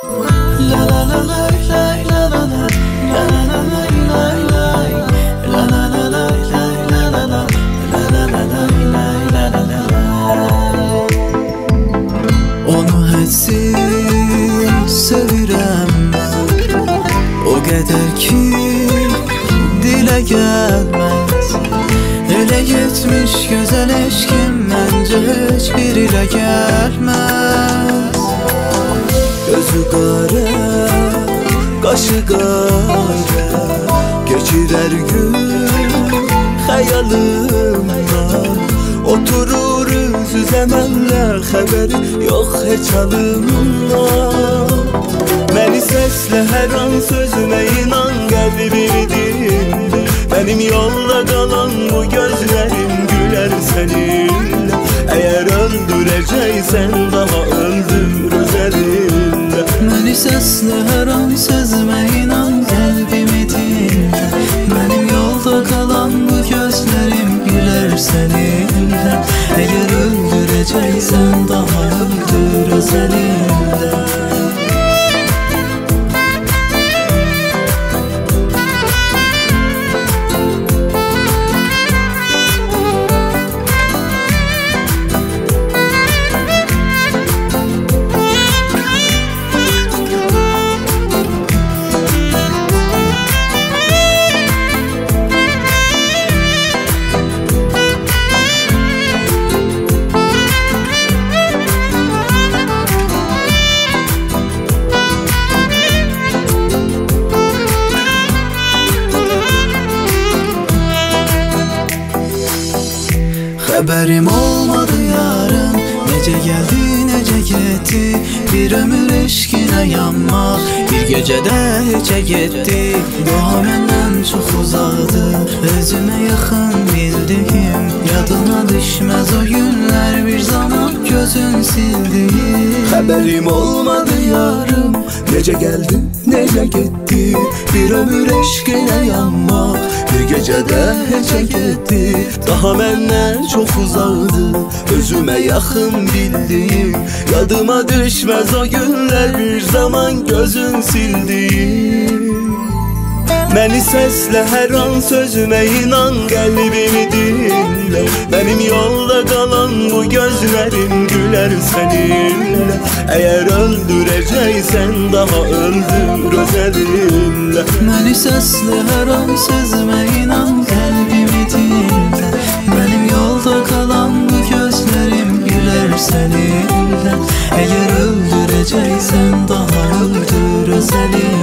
Onu hədsiz sevirəm O qədər ki dilə gəlməz Elə getmiş gözəl eşkim Məncə heç bir ilə qaşı qara Keçirər gün xəyalımdan Oturur üz-üzə mənlə xəbəri yox heç halımdan Məni səslə hər an sözümə inan qəlbimi dinlə Mənim yolda qalan bu gözlərim gülər səninlə Əgər öldürəcəksən daha öldür Məni səslə hər an sözümə inan qəlbimi dinlə Mənim yolda qalan bu gözlərim gülər səninlə Əgər öldürəcəksən daha öldür özəlinlə Xəbərim olmadı yarım Necə gəldi, necə getdi Bir ömür eşqinə yanmaq Bir gecədə heçə getdi Daha məndən çox uzaqdı Özümə yaxın bildiyim Yadına düşməz o günlər Bir zaman gözün sildi. Xəbərim olmadı yarım Necə gəldi, necə getdi Bir ömür eşqinə yanmaq Bir gecədə heçə getdi Daha məndən çox uzaqdı Özümə yaxın bildiyim Yadıma düşməz o günlər Bir zaman gözün sildiyim Məni səslə hər an sözümə inan Qəlbimi dinlə Mənim yolda qalan bu gözlərim gülər səninlə Əgər öldürəcəksən daha öldür özəlinlə Məni səslə hər an sözümə inan öldürəcəksən daha öldür özəlinlə